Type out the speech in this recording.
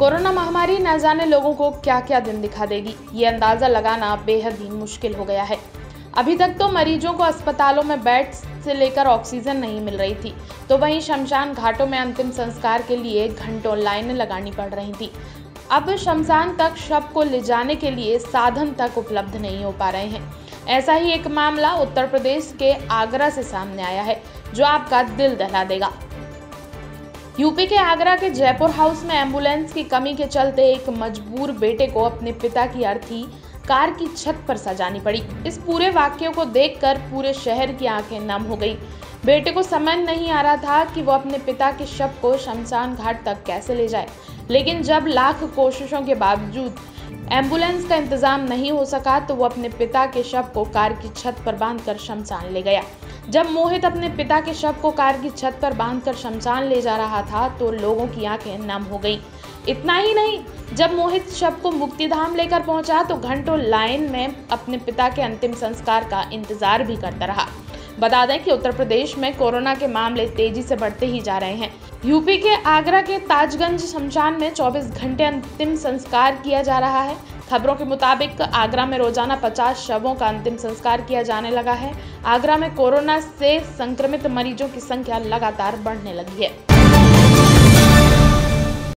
Corona महामारी न जाने लोगों को क्या क्या दिन दिखा देगी? ये अंदाज़ा लगाना बेहद ही मुश्किल हो गया है। अभी तक तो मरीजों को अस्पतालों में बेड से लेकर ऑक्सीजन नहीं मिल रही थी तो वहीं शमशान घाटों में अंतिम संस्कार के लिए घंटों लाइनें लगानी पड़ रही थी। अब शमशान तक शव को ले जाने के लिए साधन तक उपलब्ध नहीं हो पा रहे हैं। ऐसा ही एक मामला उत्तर प्रदेश के आगरा से सामने आया है, जो आपका दिल दहला देगा। यूपी के आगरा के जयपुर हाउस में एंबुलेंस की कमी के चलते एक मजबूर बेटे को अपने पिता की अर्थी कार की छत पर सजानी पड़ी। इस पूरे वाक्य को देखकर पूरे शहर की आँखें नम हो गई। बेटे को समझ नहीं आ रहा था कि वो अपने पिता के शव को शमशान घाट तक कैसे ले जाए। लेकिन जब लाख कोशिशों के बावजूद एंबुलेंस का इंतज़ाम नहीं हो सका तो वो अपने पिता के शव को कार की छत पर बांधकर शमशान ले गया। जब मोहित अपने पिता के शव को कार की छत पर बांधकर शमशान ले जा रहा था तो लोगों की आँखें नम हो गईं। इतना ही नहीं, जब मोहित शव को मुक्तिधाम लेकर पहुँचा तो घंटों लाइन में अपने पिता के अंतिम संस्कार का इंतज़ार भी करता रहा। बता दें कि उत्तर प्रदेश में कोरोना के मामले तेज़ी से बढ़ते ही जा रहे हैं। यूपी के आगरा के ताजगंज शमशान में 24 घंटे अंतिम संस्कार किया जा रहा है। खबरों के मुताबिक आगरा में रोज़ाना 50 शवों का अंतिम संस्कार किया जाने लगा है। आगरा में कोरोना से संक्रमित मरीजों की संख्या लगातार बढ़ने लगी है।